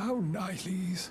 How nice.